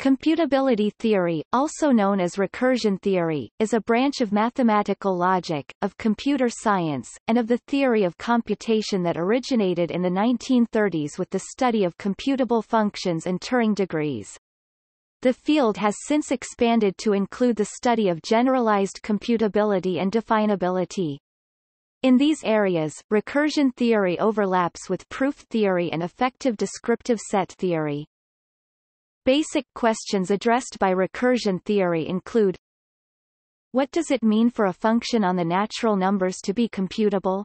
Computability theory, also known as recursion theory, is a branch of mathematical logic, of computer science, and of the theory of computation that originated in the 1930s with the study of computable functions and Turing degrees. The field has since expanded to include the study of generalized computability and definability. In these areas, recursion theory overlaps with proof theory and effective descriptive set theory. Basic questions addressed by recursion theory include What does it mean for a function on the natural numbers to be computable?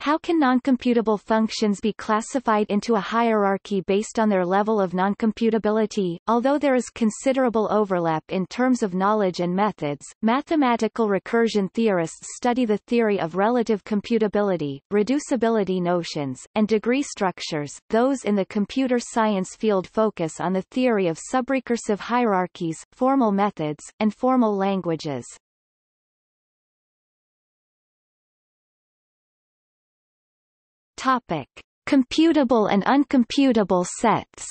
How can noncomputable functions be classified into a hierarchy based on their level of noncomputability? Although there is considerable overlap in terms of knowledge and methods, mathematical recursion theorists study the theory of relative computability, reducibility notions, and degree structures. Those in the computer science field focus on the theory of subrecursive hierarchies, formal methods, and formal languages. Topic: Computable and uncomputable sets.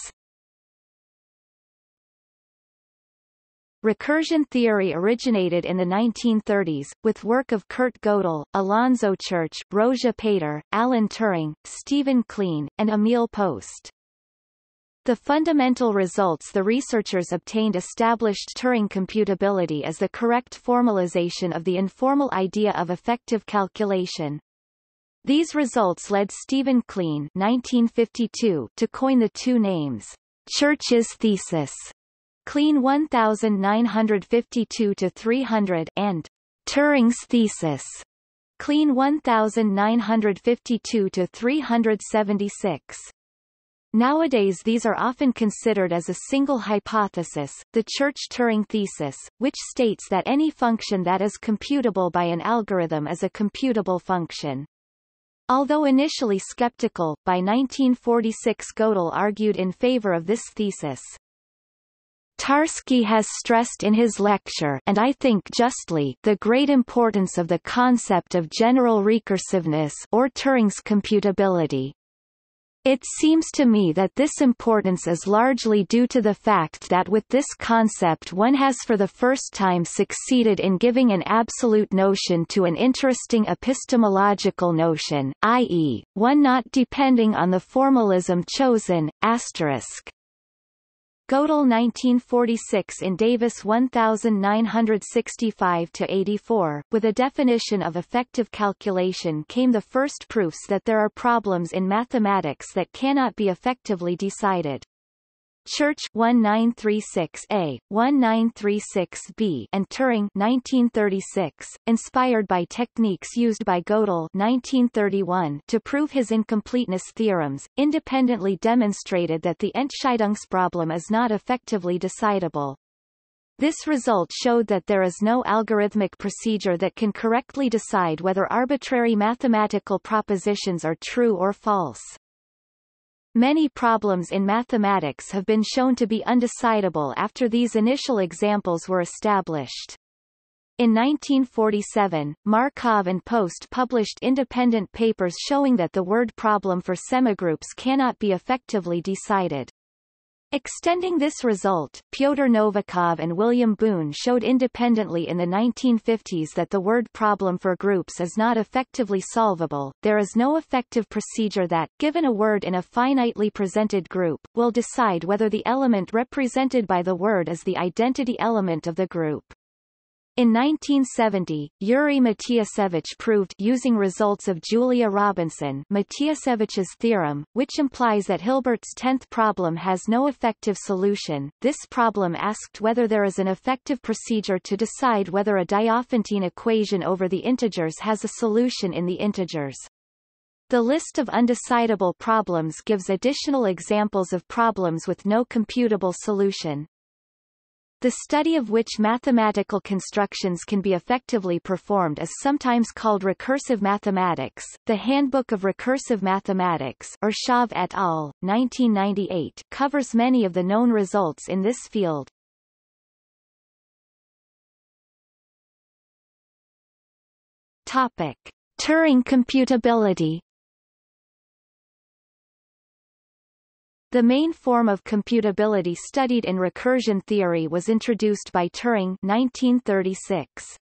Recursion theory originated in the 1930s, with work of Kurt Gödel, Alonzo Church, Rózsa Péter, Alan Turing, Stephen Kleene, and Emil Post. The fundamental results the researchers obtained established Turing computability as the correct formalization of the informal idea of effective calculation. These results led Stephen Kleene 1952 to coin the two names, Church's thesis, Kleene 1952-300 and Turing's thesis, Kleene 1952-376. Nowadays these are often considered as a single hypothesis, the Church-Turing thesis, which states that any function that is computable by an algorithm is a computable function. Although initially skeptical, by 1946 Gödel argued in favor of this thesis. Tarski has stressed in his lecture and I think justly the great importance of the concept of general recursiveness or Turing's computability. It seems to me that this importance is largely due to the fact that with this concept one has for the first time succeeded in giving an absolute notion to an interesting epistemological notion, i.e., one not depending on the formalism chosen, asterisk. Gödel 1946 in Davis 1965-84, with a definition of effective calculation came the first proofs that there are problems in mathematics that cannot be effectively decided. Church 1936A, 1936B and Turing 1936, inspired by techniques used by Gödel 1931 to prove his incompleteness theorems, independently demonstrated that the Entscheidungsproblem is not effectively decidable. This result showed that there is no algorithmic procedure that can correctly decide whether arbitrary mathematical propositions are true or false. Many problems in mathematics have been shown to be undecidable after these initial examples were established. In 1947, Markov and Post published independent papers showing that the word problem for semigroups cannot be effectively decided. Extending this result, Pyotr Novikov and William Boone showed independently in the 1950s that the word problem for groups is not effectively solvable. There is no effective procedure that, given a word in a finitely presented group, will decide whether the element represented by the word is the identity element of the group. In 1970, Yuri Matiasevich proved using results of Julia Robinson Matiasevich's theorem, which implies that Hilbert's tenth problem has no effective solution. This problem asked whether there is an effective procedure to decide whether a Diophantine equation over the integers has a solution in the integers. The list of undecidable problems gives additional examples of problems with no computable solution. The study of which mathematical constructions can be effectively performed is sometimes called recursive mathematics. The Handbook of Recursive Mathematics Ershov et al., 1998 covers many of the known results in this field. Topic. Turing computability The main form of computability studied in recursion theory was introduced by Turing 1936.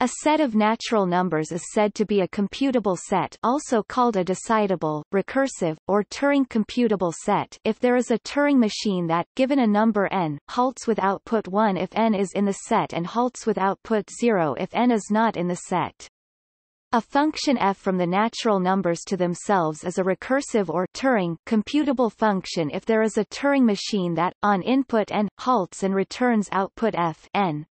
A set of natural numbers is said to be a computable set also called a decidable, recursive, or Turing computable set if there is a Turing machine that, given a number n, halts with output 1 if n is in the set and halts with output 0 if n is not in the set. A function f from the natural numbers to themselves is a recursive or Turing computable function if there is a Turing machine that, on input n, halts and returns output f n.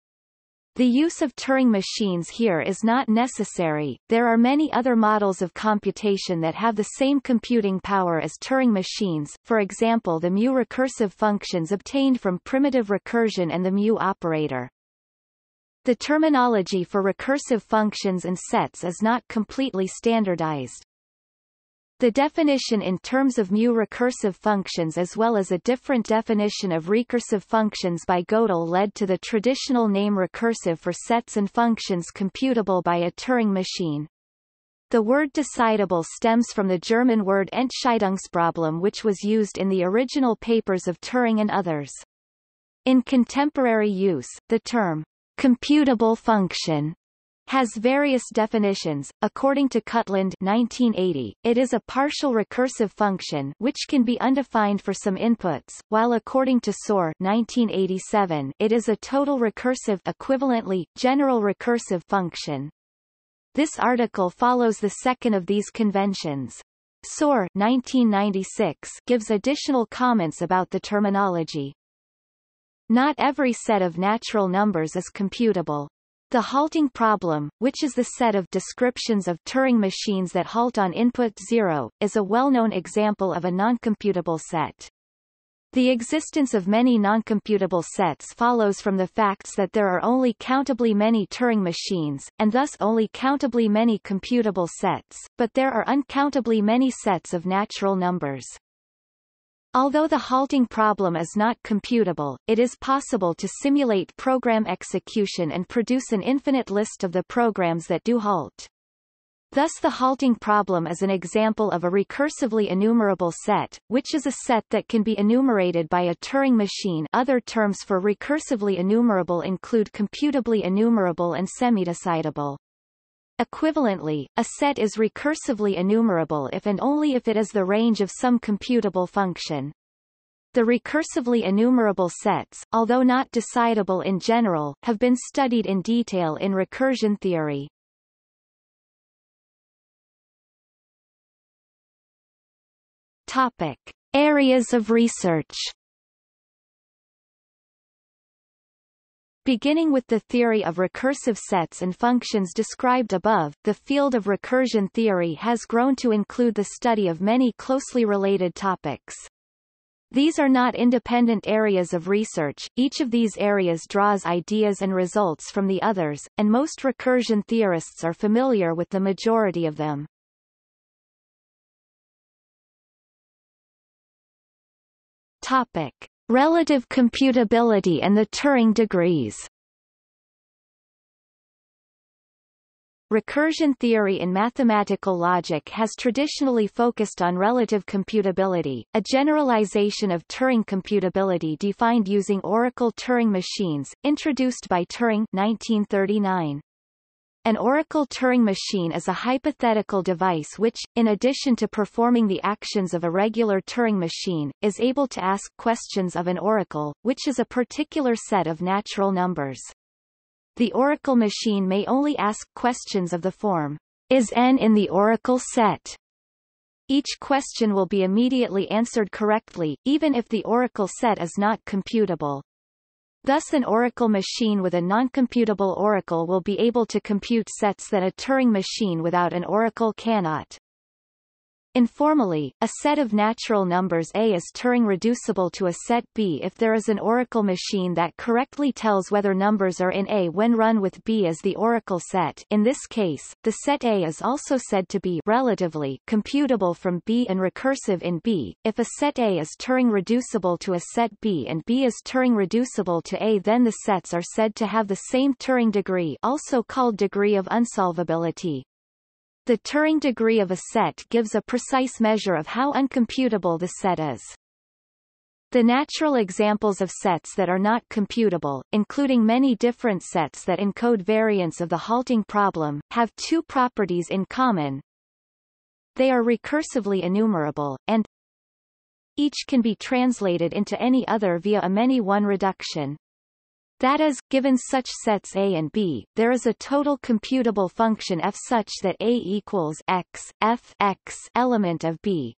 The use of Turing machines here is not necessary, there are many other models of computation that have the same computing power as Turing machines, for example the mu recursive functions obtained from primitive recursion and the mu operator. The terminology for recursive functions and sets is not completely standardized. The definition in terms of mu recursive functions as well as a different definition of recursive functions by Gödel led to the traditional name recursive for sets and functions computable by a Turing machine. The word decidable stems from the German word Entscheidungsproblem which was used in the original papers of Turing and others. In contemporary use, the term computable function has various definitions. According to Cutland 1980, it is a partial recursive function which can be undefined for some inputs, while according to Soare 1987, it is a total recursive equivalently general recursive function. This article follows the second of these conventions. Soare 1996 gives additional comments about the terminology. Not every set of natural numbers is computable. The halting problem, which is the set of descriptions of Turing machines that halt on input 0, is a well-known example of a noncomputable set. The existence of many noncomputable sets follows from the facts that there are only countably many Turing machines, and thus only countably many computable sets, but there are uncountably many sets of natural numbers. Although the halting problem is not computable, it is possible to simulate program execution and produce an infinite list of the programs that do halt. Thus the halting problem is an example of a recursively enumerable set, which is a set that can be enumerated by a Turing machine other terms for recursively enumerable include computably enumerable and semidecidable. Equivalently, a set is recursively enumerable if and only if it is the range of some computable function. The recursively enumerable sets, although not decidable in general, have been studied in detail in recursion theory. Topic. Areas of research Beginning with the theory of recursive sets and functions described above, the field of recursion theory has grown to include the study of many closely related topics. These are not independent areas of research, each of these areas draws ideas and results from the others, and most recursion theorists are familiar with the majority of them. Topic. Relative computability and the Turing degrees Recursion theory in mathematical logic has traditionally focused on relative computability, a generalization of Turing computability defined using Oracle Turing machines, introduced by Turing 1939. An Oracle Turing machine is a hypothetical device which, in addition to performing the actions of a regular Turing machine, is able to ask questions of an oracle, which is a particular set of natural numbers. The Oracle machine may only ask questions of the form, is n in the Oracle set? Each question will be immediately answered correctly, even if the Oracle set is not computable. Thus an oracle machine with a noncomputable oracle will be able to compute sets that a Turing machine without an oracle cannot. Informally, a set of natural numbers A is Turing reducible to a set B if there is an oracle machine that correctly tells whether numbers are in A when run with B as the oracle set in this case, the set A is also said to be relatively computable from B and recursive in B. If a set A is Turing reducible to a set B and B is Turing reducible to A then the sets are said to have the same Turing degree also called degree of unsolvability. The Turing degree of a set gives a precise measure of how uncomputable the set is. The natural examples of sets that are not computable, including many different sets that encode variants of the halting problem, have two properties in common. They are recursively enumerable, and each can be translated into any other via a many-one reduction. That is, given such sets A and B, there is a total computable function f such that A equals x, f x element of B.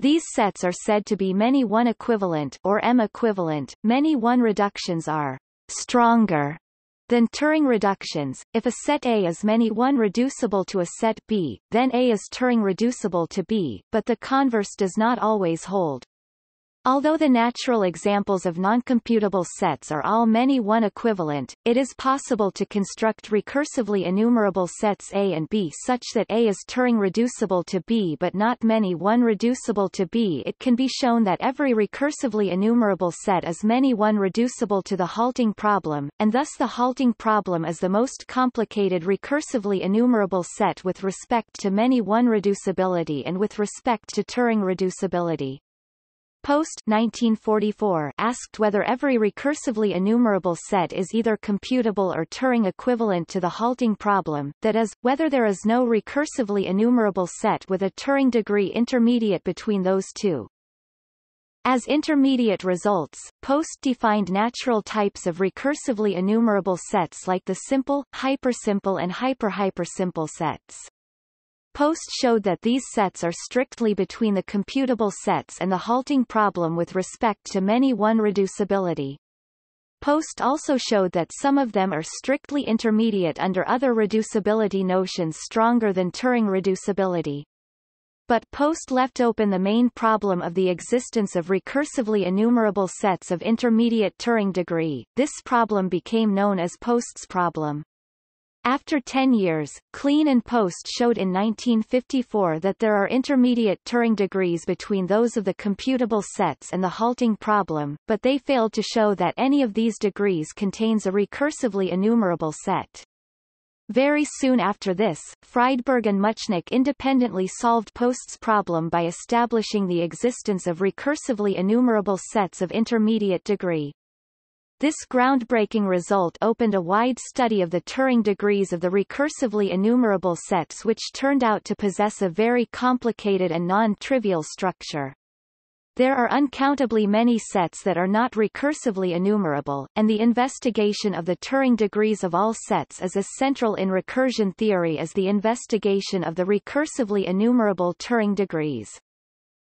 These sets are said to be many-one equivalent or M equivalent. Many-one reductions are stronger than Turing reductions. If a set A is many-one reducible to a set B, then A is Turing reducible to B, but the converse does not always hold. Although the natural examples of noncomputable sets are all many-one equivalent, it is possible to construct recursively enumerable sets A and B such that A is Turing reducible to B but not many-one reducible to B. It can be shown that every recursively enumerable set is many-one reducible to the halting problem, and thus the halting problem is the most complicated recursively enumerable set with respect to many-one reducibility and with respect to Turing reducibility. Post 1944 asked whether every recursively enumerable set is either computable or Turing equivalent to the halting problem, that is, whether there is no recursively enumerable set with a Turing degree intermediate between those two. As intermediate results, Post defined natural types of recursively enumerable sets like the simple, hypersimple and hyperhypersimple sets. Post showed that these sets are strictly between the computable sets and the halting problem with respect to many-one reducibility. Post also showed that some of them are strictly intermediate under other reducibility notions stronger than Turing reducibility. But Post left open the main problem of the existence of recursively enumerable sets of intermediate Turing degree. This problem became known as Post's problem. After 10 years, Kleene and Post showed in 1954 that there are intermediate Turing degrees between those of the computable sets and the halting problem, but they failed to show that any of these degrees contains a recursively enumerable set. Very soon after this, Friedberg and Muchnik independently solved Post's problem by establishing the existence of recursively enumerable sets of intermediate degree. This groundbreaking result opened a wide study of the Turing degrees of the recursively enumerable sets which turned out to possess a very complicated and non-trivial structure. There are uncountably many sets that are not recursively enumerable, and the investigation of the Turing degrees of all sets is as central in recursion theory as the investigation of the recursively enumerable Turing degrees.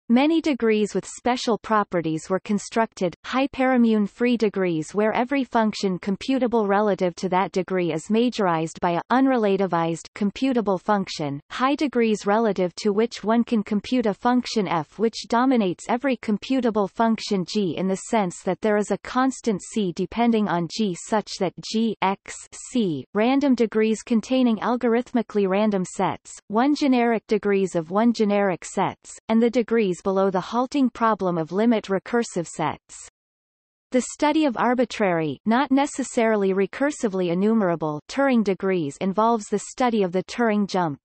Many degrees with special properties were constructed, hyperimmune-free degrees where every function computable relative to that degree is majorized by a unrelativized computable function, high degrees relative to which one can compute a function f which dominates every computable function g in the sense that there is a constant c depending on g such that g x c, random degrees containing algorithmically random sets, one generic degrees of one generic sets, and the degrees below the halting problem of limit recursive sets. The study of arbitrary not necessarily recursively enumerable Turing degrees involves the study of the Turing jump.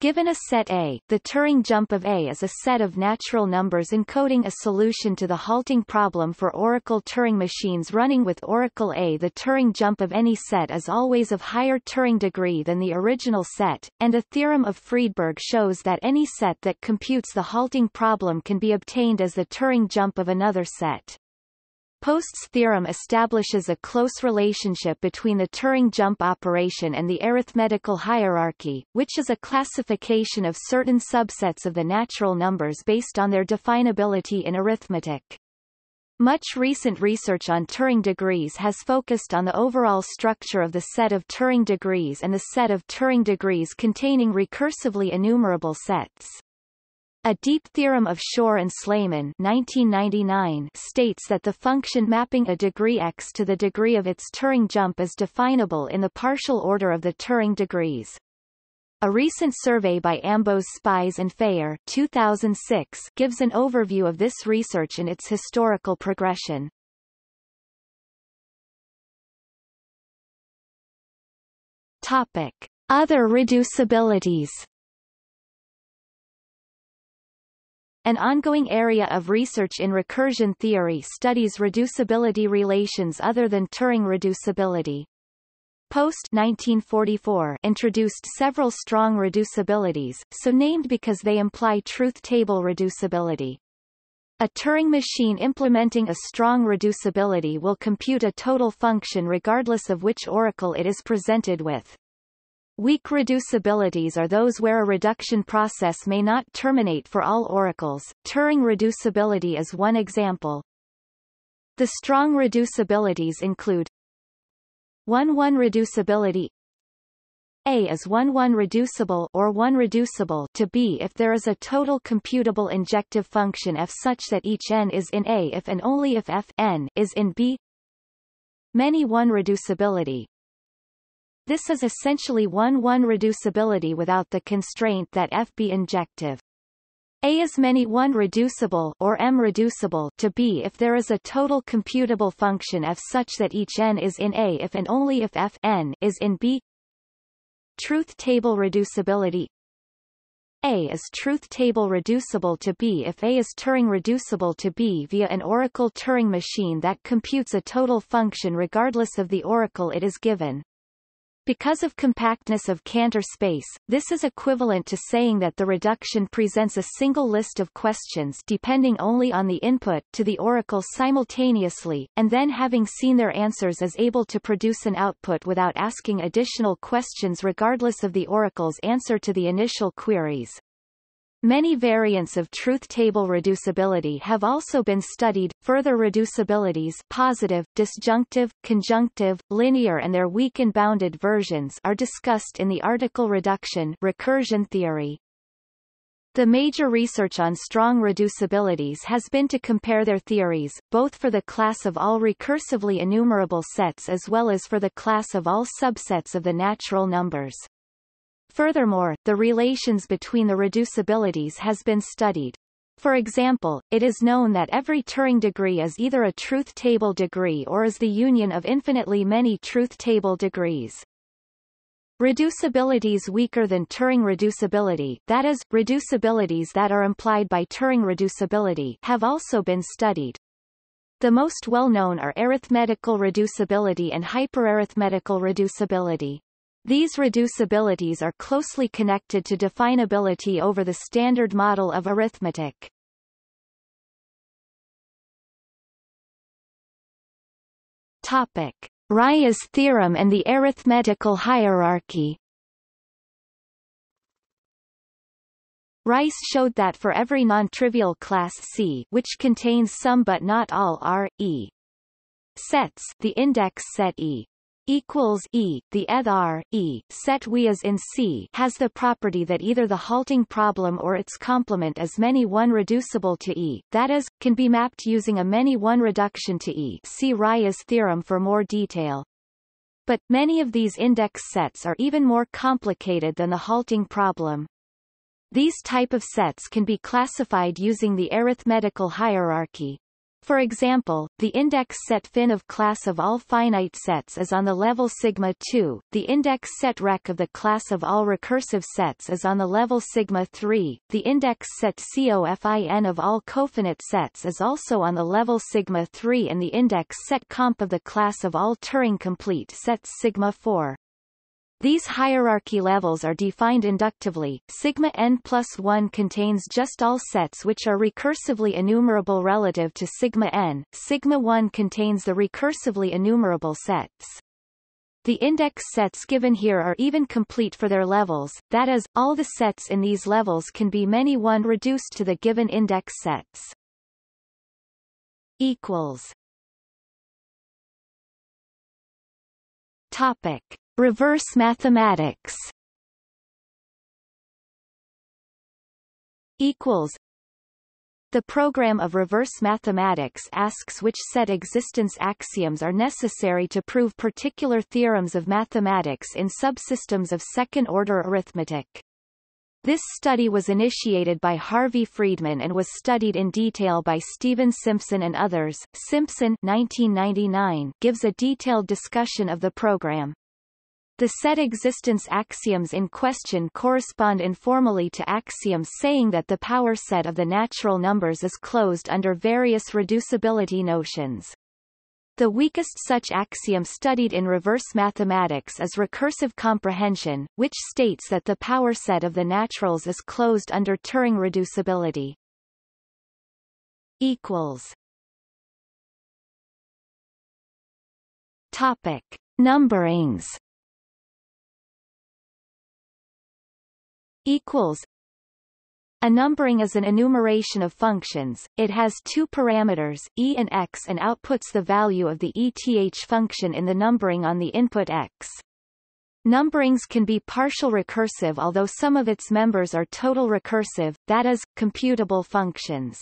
Given a set A, the Turing jump of A is a set of natural numbers encoding a solution to the halting problem for Oracle Turing machines running with Oracle A. The Turing jump of any set is always of higher Turing degree than the original set, and a theorem of Friedberg shows that any set that computes the halting problem can be obtained as the Turing jump of another set. Post's theorem establishes a close relationship between the Turing jump operation and the arithmetical hierarchy, which is a classification of certain subsets of the natural numbers based on their definability in arithmetic. Much recent research on Turing degrees has focused on the overall structure of the set of Turing degrees and the set of Turing degrees containing recursively enumerable sets. A deep theorem of Shore and Slaman 1999 states that the function mapping a degree x to the degree of its Turing jump is definable in the partial order of the Turing degrees. A recent survey by Ambos Spies and Fejer 2006 gives an overview of this research and its historical progression. Topic. Other reducibilities An ongoing area of research in recursion theory studies reducibility relations other than Turing reducibility. Post 1944 introduced several strong reducibilities, so named because they imply truth table reducibility. A Turing machine implementing a strong reducibility will compute a total function regardless of which oracle it is presented with. Weak reducibilities are those where a reduction process may not terminate for all oracles. Turing reducibility is one example. The strong reducibilities include 1-1 reducibility a is 1-1 reducible or 1 reducible to B if there is a total computable injective function f such that each n is in A if and only if f n is in B. Many 1 reducibility this is essentially 1-1 reducibility without the constraint that F be injective. A is many 1 reducible or M reducible to B if there is a total computable function f such that each n is in A if and only if f n is in B. Truth table reducibility a is truth table reducible to B if A is Turing reducible to B via an oracle Turing machine that computes a total function regardless of the oracle it is given. Because of compactness of Cantor space, this is equivalent to saying that the reduction presents a single list of questions depending only on the input to the oracle simultaneously, and then having seen their answers is able to produce an output without asking additional questions regardless of the oracle's answer to the initial queries. Many variants of truth table reducibility have also been studied. Further reducibilities positive, disjunctive, conjunctive, linear and their weak and bounded versions are discussed in the article Reduction recursion theory. The major research on strong reducibilities has been to compare their theories, both for the class of all recursively enumerable sets as well as for the class of all subsets of the natural numbers. Furthermore, the relations between the reducibilities has been studied. For example, it is known that every Turing degree is either a truth table degree or is the union of infinitely many truth table degrees. Reducibilities weaker than Turing reducibility that is, reducibilities that are implied by Turing reducibility have also been studied. The most well-known are arithmetical reducibility and hyperarithmetical reducibility. These reducibilities are closely connected to definability over the standard model of arithmetic. Topic. Rice's theorem and the arithmetical hierarchy Rice showed that for every non-trivial class C which contains some but not all R, E sets the index set E equals E, the eth E, set we is in C has the property that either the halting problem or its complement is many one reducible to E, that is, can be mapped using a many one reduction to E see Rice's theorem for more detail. But, many of these index sets are even more complicated than the halting problem. These type of sets can be classified using the arithmetical hierarchy. For example, the index set fin of class of all finite sets is on the level sigma 2, the index set rec of the class of all recursive sets is on the level sigma 3, the index set COFIN of all cofinite sets is also on the level sigma 3 and the index set comp of the class of all Turing complete sets sigma 4. These hierarchy levels are defined inductively. Sigma n plus 1 contains just all sets which are recursively enumerable relative to sigma n. Sigma 1 contains the recursively enumerable sets. The index sets given here are even complete for their levels, that is, all the sets in these levels can be many one reduced to the given index sets. Equals. Topic. Reverse mathematics equals the program of reverse mathematics asks which set existence axioms are necessary to prove particular theorems of mathematics in subsystems of second-order arithmetic. This study was initiated by Harvey Friedman and was studied in detail by Stephen Simpson and others. Simpson 1999 gives a detailed discussion of the program. The set existence axioms in question correspond informally to axioms saying that the power set of the natural numbers is closed under various reducibility notions. The weakest such axiom studied in reverse mathematics is recursive comprehension, which states that the power set of the naturals is closed under Turing reducibility. Equals. Topic: Numberings. Equals. A numbering is an enumeration of functions, it has two parameters, e and x and outputs the value of the eth function in the numbering on the input x. Numberings can be partial recursive although some of its members are total recursive, that is, computable functions.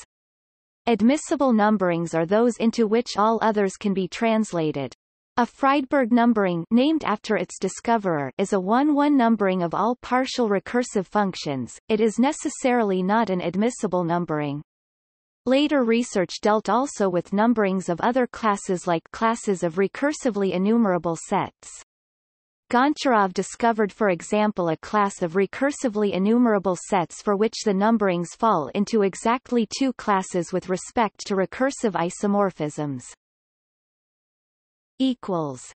Admissible numberings are those into which all others can be translated. A Friedberg numbering named after its discoverer is a 1-1 numbering of all partial recursive functions, it is necessarily not an admissible numbering. Later research dealt also with numberings of other classes like classes of recursively enumerable sets. Goncharov discovered for example a class of recursively enumerable sets for which the numberings fall into exactly two classes with respect to recursive isomorphisms equals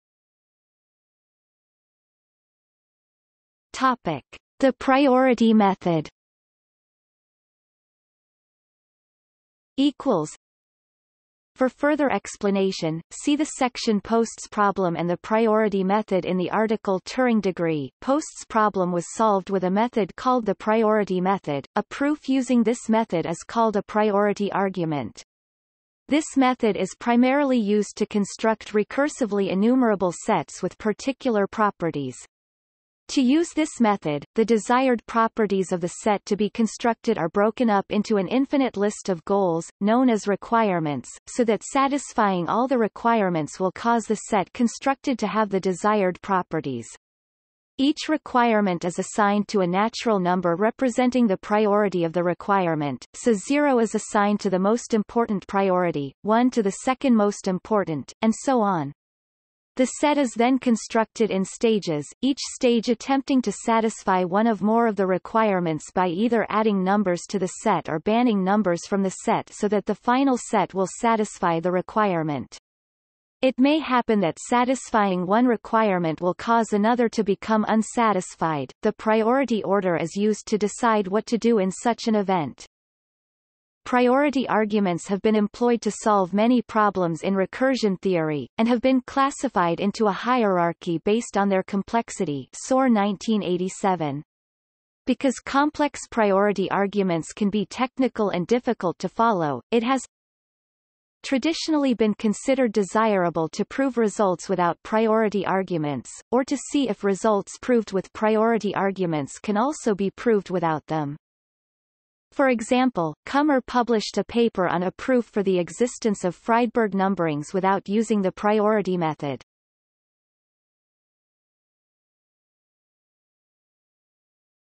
Topic: The priority method. Equals. For further explanation, see the section Post's problem and the priority method in the article Turing degree. Post's problem was solved with a method called the priority method. A proof using this method is called a priority argument. This method is primarily used to construct recursively enumerable sets with particular properties. To use this method, the desired properties of the set to be constructed are broken up into an infinite list of goals, known as requirements, so that satisfying all the requirements will cause the set constructed to have the desired properties. Each requirement is assigned to a natural number representing the priority of the requirement, so 0 is assigned to the most important priority, 1 to the second most important, and so on. The set is then constructed in stages, each stage attempting to satisfy one of more of the requirements by either adding numbers to the set or banning numbers from the set so that the final set will satisfy the requirement. It may happen that satisfying one requirement will cause another to become unsatisfied. The priority order is used to decide what to do in such an event. Priority arguments have been employed to solve many problems in recursion theory, and have been classified into a hierarchy based on their complexity Soare 1987. Because complex priority arguments can be technical and difficult to follow, it has traditionally been considered desirable to prove results without priority arguments, or to see if results proved with priority arguments can also be proved without them. For example, Kummer published a paper on a proof for the existence of Friedberg numberings without using the priority method.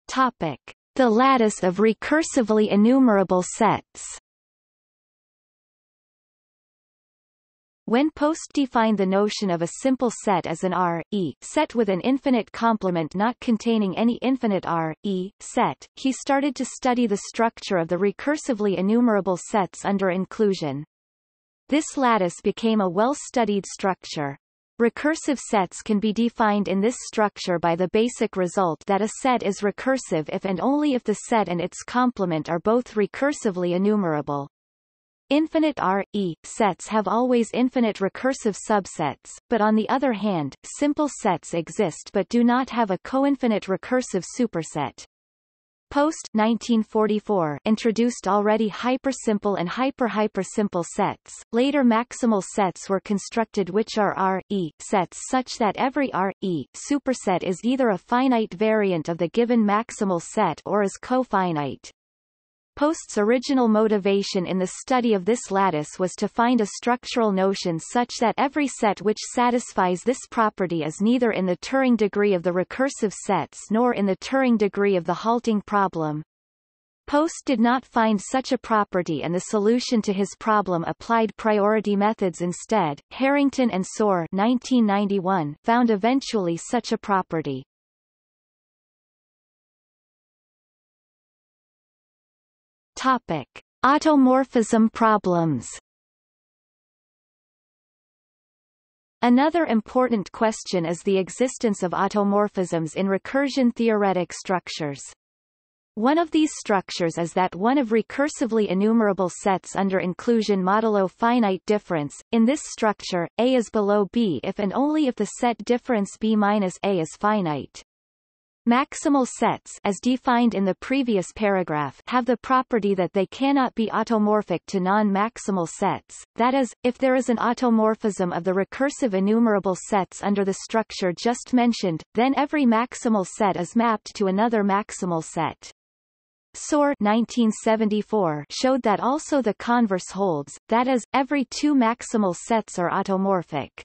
Topic. The lattice of recursively enumerable sets When Post defined the notion of a simple set as an R, E set with an infinite complement not containing any infinite R, E set, he started to study the structure of the recursively enumerable sets under inclusion. This lattice became a well-studied structure. Recursive sets can be defined in this structure by the basic result that a set is recursive if and only if the set and its complement are both recursively enumerable. Infinite R, E, sets have always infinite recursive subsets, but on the other hand, simple sets exist but do not have a coinfinite recursive superset. Post 1944 introduced already hypersimple and hyper-hypersimple sets. Later maximal sets were constructed which are R, E sets such that every R, E superset is either a finite variant of the given maximal set or is cofinite. Post's original motivation in the study of this lattice was to find a structural notion such that every set which satisfies this property is neither in the Turing degree of the recursive sets nor in the Turing degree of the halting problem. Post did not find such a property and the solution to his problem applied priority methods instead. Harrington and Soare 1991 found eventually such a property. Topic: Automorphism problems. Another important question is the existence of automorphisms in recursion-theoretic structures. One of these structures is that one of recursively enumerable sets under inclusion modulo finite difference. In this structure, A is below B if and only if the set difference B minus A is finite. Maximal sets as defined in the previous paragraph have the property that they cannot be automorphic to non-maximal sets, that is, if there is an automorphism of the recursive enumerable sets under the structure just mentioned, then every maximal set is mapped to another maximal set. Soare 1974 showed that also the converse holds, that is, every two maximal sets are automorphic.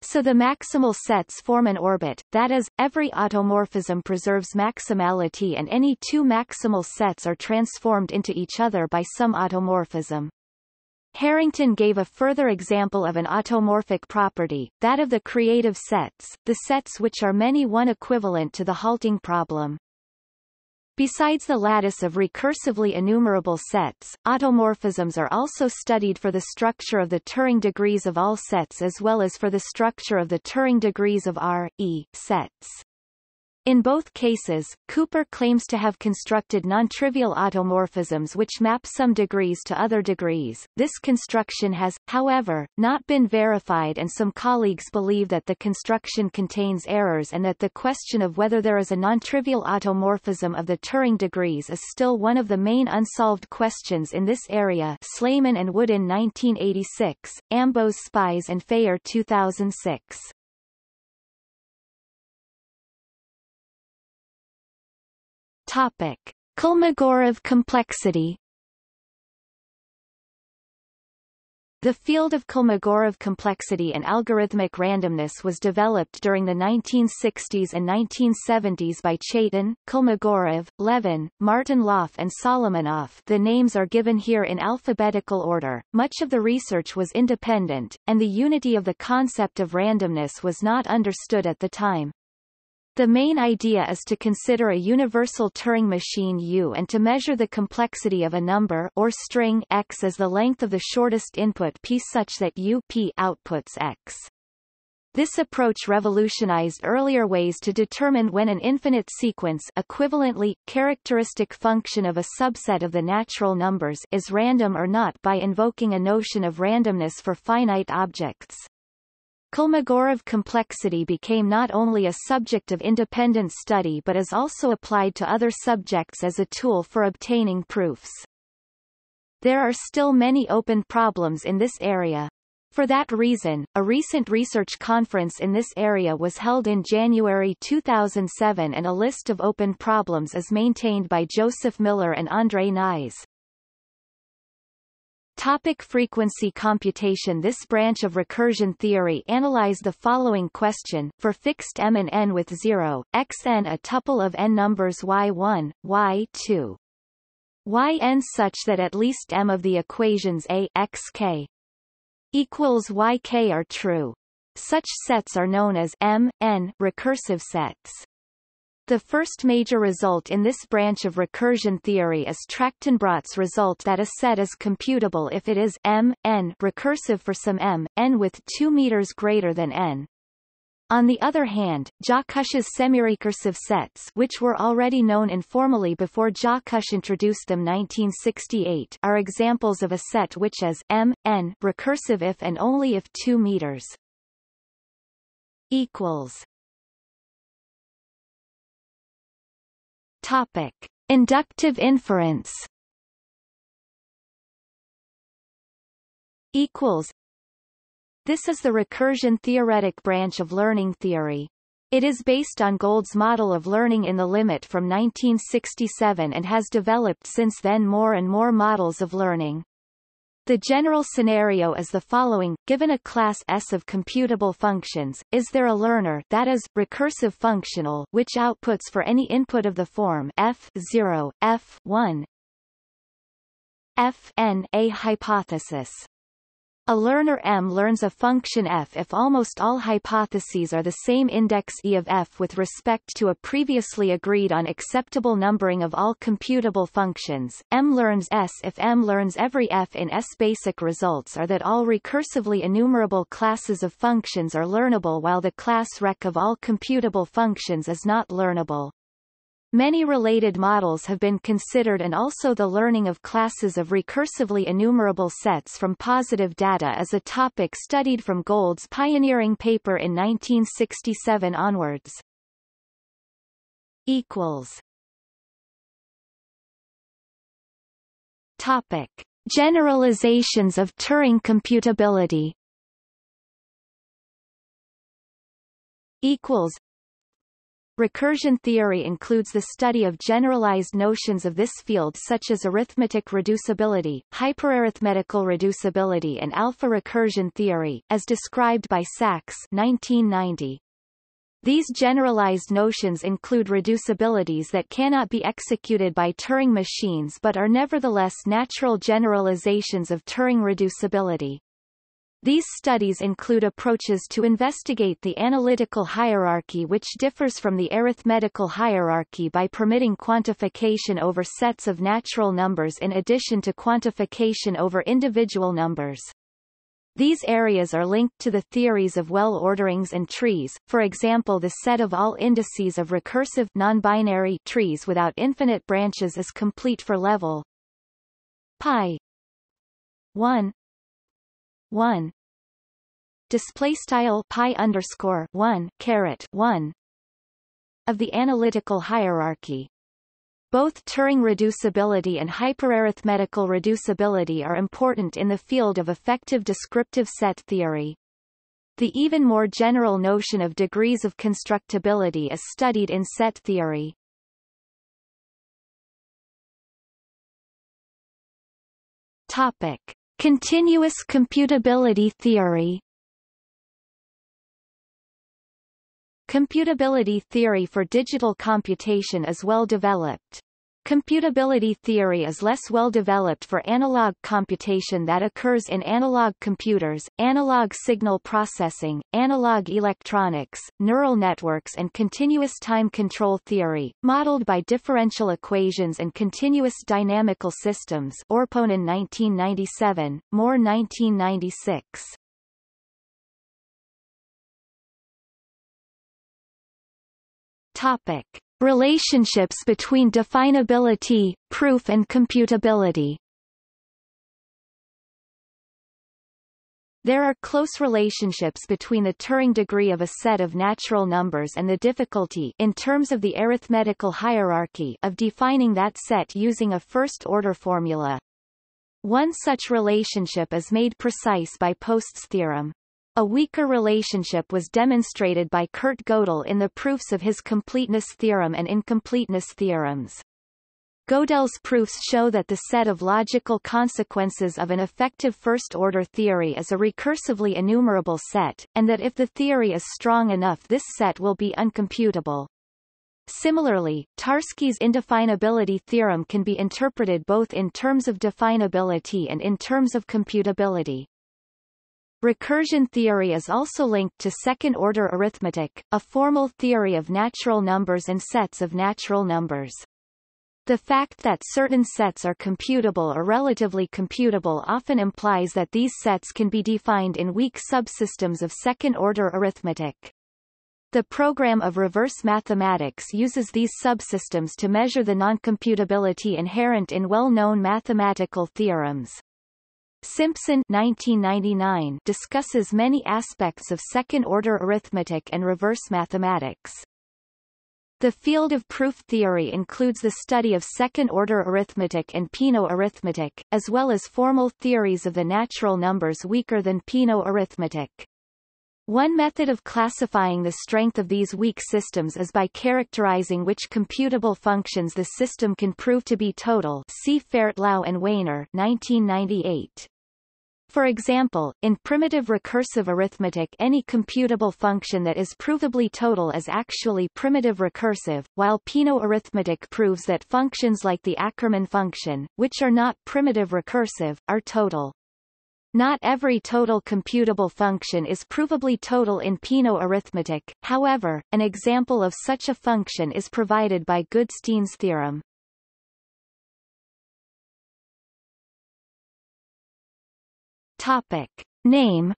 So the maximal sets form an orbit, that is, every automorphism preserves maximality and any two maximal sets are transformed into each other by some automorphism. Harrington gave a further example of an automorphic property, that of the creative sets, the sets which are many one equivalent to the halting problem. Besides the lattice of recursively enumerable sets, automorphisms are also studied for the structure of the Turing degrees of all sets as well as for the structure of the Turing degrees of R, E, sets. In both cases, Cooper claims to have constructed non-trivial automorphisms which map some degrees to other degrees. This construction has, however, not been verified and some colleagues believe that the construction contains errors and that the question of whether there is a non-trivial automorphism of the Turing degrees is still one of the main unsolved questions in this area Slaman and Woodin 1986, Ambos Spies and Fejer 2006. Topic. Kolmogorov complexity The field of Kolmogorov complexity and algorithmic randomness was developed during the 1960s and 1970s by Chaitin, Kolmogorov, Levin, Martin-Löf and Solomonoff the names are given here in alphabetical order. Much of the research was independent, and the unity of the concept of randomness was not understood at the time. The main idea is to consider a universal Turing machine U and to measure the complexity of a number or string X as the length of the shortest input P such that U P outputs X. This approach revolutionized earlier ways to determine when an infinite sequence equivalently, characteristic function of a subset of the natural numbers is random or not by invoking a notion of randomness for finite objects. Kolmogorov complexity became not only a subject of independent study but is also applied to other subjects as a tool for obtaining proofs. There are still many open problems in this area. For that reason, a recent research conference in this area was held in January 2007 and a list of open problems is maintained by Joseph Miller and André Nies. Topic frequency computation This branch of recursion theory analyzed the following question, for fixed m and n with 0, xn a tuple of n numbers y1, y2, yn such that at least m of the equations a xk equals yk are true. Such sets are known as m, n recursive sets. The first major result in this branch of recursion theory is Trakhtenbrot's result that a set is computable if it is m, n recursive for some m, n with 2 meters greater than n. On the other hand, Jockusch's semirecursive sets which were already known informally before Jockusch introduced them 1968 are examples of a set which is m, n recursive if and only if 2 meters equals Topic: Inductive inference. Equals. This is the recursion theoretic branch of learning theory. It is based on Gold's model of learning in the limit from 1967 and has developed since then more and more models of learning. The general scenario is the following, given a class S of computable functions, is there a learner that is, recursive functional which outputs for any input of the form f0, f1, f n a hypothesis. A learner M learns a function f if almost all hypotheses are the same index E of f with respect to a previously agreed on acceptable numbering of all computable functions. M learns S if M learns every f in S. Basic results are that all recursively enumerable classes of functions are learnable while the class rec of all computable functions is not learnable. Many related models have been considered and also the learning of classes of recursively enumerable sets from positive data is a topic studied from Gold's pioneering paper in 1967 onwards. Equals. Topic. Generalizations of Turing computability Equals Recursion theory includes the study of generalized notions of this field such as arithmetic reducibility, hyperarithmetical reducibility and alpha recursion theory, as described by Sacks 1990. These generalized notions include reducibilities that cannot be executed by Turing machines but are nevertheless natural generalizations of Turing reducibility. These studies include approaches to investigate the analytical hierarchy which differs from the arithmetical hierarchy by permitting quantification over sets of natural numbers in addition to quantification over individual numbers. These areas are linked to the theories of well orderings and trees, for example the set of all indices of recursive non-binary trees without infinite branches is complete for level pi 1 1 display style pi underscore 1 caret 1 of the analytical hierarchy both Turing reducibility and hyperarithmetical reducibility are important in the field of effective descriptive set theory. The even more general notion of degrees of constructibility is studied in set theory. Topic. Continuous computability theory Computability theory for digital computation is well developed. Computability theory is less well developed for analog computation that occurs in analog computers, analog signal processing, analog electronics, neural networks and continuous time control theory, modeled by differential equations and continuous dynamical systems Orponen 1997, Moore 1996. Topic. Relationships between definability, proof and computability There are close relationships between the Turing degree of a set of natural numbers and the difficulty in terms of the arithmetical hierarchy of defining that set using a first-order formula. One such relationship is made precise by Post's theorem. A weaker relationship was demonstrated by Kurt Gödel in the proofs of his completeness theorem and incompleteness theorems. Gödel's proofs show that the set of logical consequences of an effective first-order theory is a recursively enumerable set, and that if the theory is strong enough this set will be uncomputable. Similarly, Tarski's indefinability theorem can be interpreted both in terms of definability and in terms of computability. Recursion theory is also linked to second-order arithmetic, a formal theory of natural numbers and sets of natural numbers. The fact that certain sets are computable or relatively computable often implies that these sets can be defined in weak subsystems of second-order arithmetic. The program of reverse mathematics uses these subsystems to measure the noncomputability inherent in well-known mathematical theorems. Simpson 1999 discusses many aspects of second-order arithmetic and reverse mathematics. The field of proof theory includes the study of second-order arithmetic and Peano arithmetic, as well as formal theories of the natural numbers weaker than Peano arithmetic. One method of classifying the strength of these weak systems is by characterizing which computable functions the system can prove to be total see Fairtlough and Wainer 1998. For example, in primitive recursive arithmetic any computable function that is provably total is actually primitive recursive, while Peano arithmetic proves that functions like the Ackermann function, which are not primitive recursive, are total. Not every total computable function is provably total in Peano arithmetic, however, an example of such a function is provided by Goodstein's theorem. Topic. Name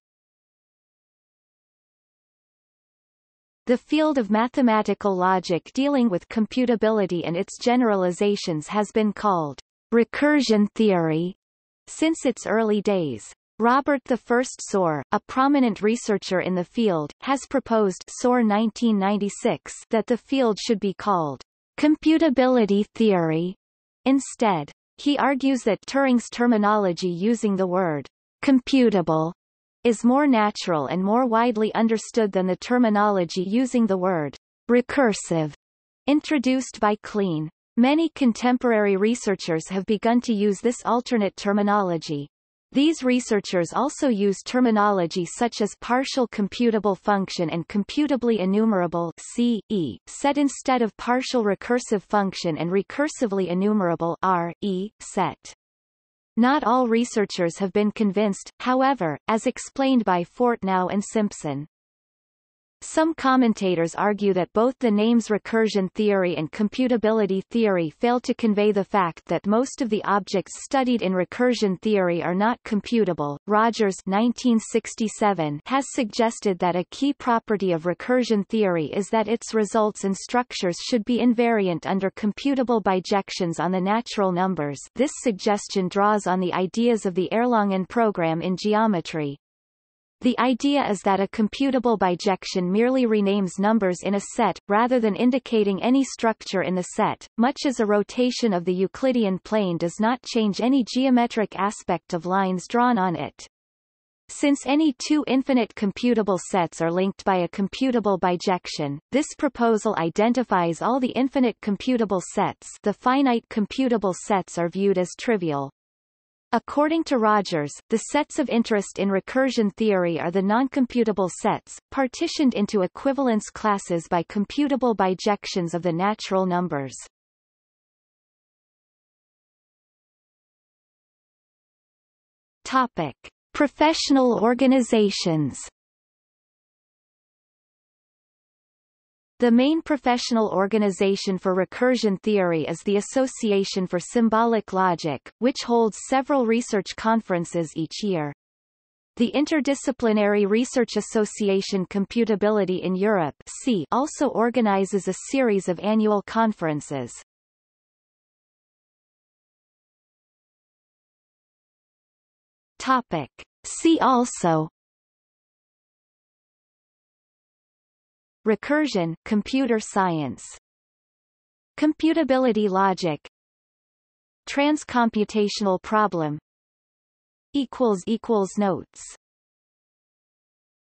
The field of mathematical logic dealing with computability and its generalizations has been called recursion theory since its early days. Robert I Soare, a prominent researcher in the field, has proposed Soare 1996 that the field should be called computability theory instead. He argues that Turing's terminology using the word computable is more natural and more widely understood than the terminology using the word recursive introduced by Kleene. Many contemporary researchers have begun to use this alternate terminology. These researchers also use terminology such as partial computable function and computably enumerable CE set instead of partial recursive function and recursively enumerable RE set. Not all researchers have been convinced, however, as explained by Fortnow and Simpson. Some commentators argue that both the names recursion theory and computability theory fail to convey the fact that most of the objects studied in recursion theory are not computable. Rogers 1967 has suggested that a key property of recursion theory is that its results and structures should be invariant under computable bijections on the natural numbers. This suggestion draws on the ideas of the Erlangen program in geometry, the idea is that a computable bijection merely renames numbers in a set, rather than indicating any structure in the set, much as a rotation of the Euclidean plane does not change any geometric aspect of lines drawn on it. Since any two infinite computable sets are linked by a computable bijection, this proposal identifies all the infinite computable sets the finite computable sets are viewed as trivial. According to Rogers, the sets of interest in recursion theory are the noncomputable sets, partitioned into equivalence classes by computable bijections of the natural numbers. Topic. Professional organizations The main professional organization for recursion theory is the Association for Symbolic Logic, which holds several research conferences each year. The Interdisciplinary Research Association Computability in Europe C also organizes a series of annual conferences. Topic. See also Recursion computer science. Computability logic. Transcomputational problem. Equals equals notes